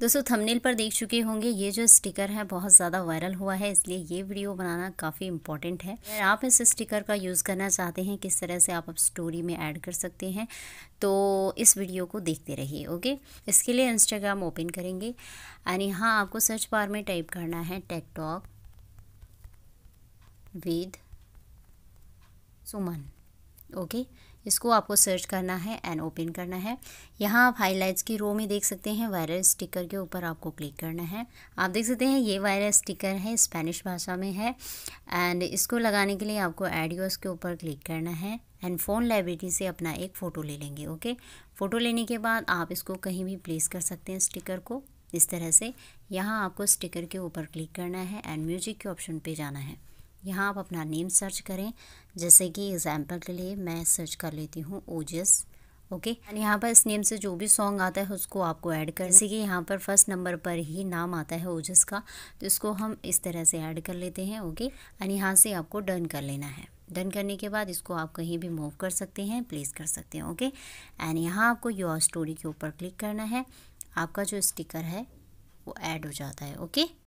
दोस्तों थंबनेल पर देख चुके होंगे, ये जो स्टिकर है, बहुत ज़्यादा वायरल हुआ है, इसलिए ये वीडियो बनाना काफ़ी इंपॉर्टेंट है। अगर आप इस स्टिकर का यूज़ करना चाहते हैं, किस तरह से आप अब स्टोरी में ऐड कर सकते हैं तो इस वीडियो को देखते रहिए ओके इसके लिए इंस्टाग्राम ओपन करेंगे एंड यहाँ आपको सर्च बार में टाइप करना है टेकटॉक विद सुमन ओके? इसको आपको सर्च करना है एंड ओपन करना है। यहाँ आप हाइलाइट्स की रो में देख सकते हैं वायरल स्टिकर के ऊपर आपको क्लिक करना है। आप देख सकते हैं, ये वायरल स्टिकर है स्पेनिश भाषा में है। एंड इसको लगाने के लिए आपको एडियोस के ऊपर क्लिक करना है। एंड फ़ोन लाइब्रेरी से अपना एक फ़ोटो ले लेंगे, ओके? फ़ोटो लेने के बाद आप इसको कहीं भी प्लेस कर सकते हैं स्टिकर को। इस तरह से यहाँ आपको स्टिकर के ऊपर क्लिक करना है एंड म्यूज़िक के ऑप्शन पे जाना है। यहाँ आप अपना नेम सर्च करें। जैसे कि एग्ज़ाम्पल के लिए मैं सर्च कर लेती हूँ ओजस ओके एंड यहाँ पर इस नेम से जो भी सॉन्ग आता है, उसको आपको ऐड कर जैसे कि यहाँ पर फ़र्स्ट नंबर पर ही नाम आता है ओजस का तो इसको हम इस तरह से ऐड कर लेते हैं ओके एंड यहाँ से आपको डन कर लेना है। डन करने के बाद इसको आप कहीं भी मूव कर सकते हैं प्लेस कर सकते हैं ओके एंड यहाँ आपको योर स्टोरी के ऊपर क्लिक करना है। आपका जो स्टिकर है, वो ऐड हो जाता है ओके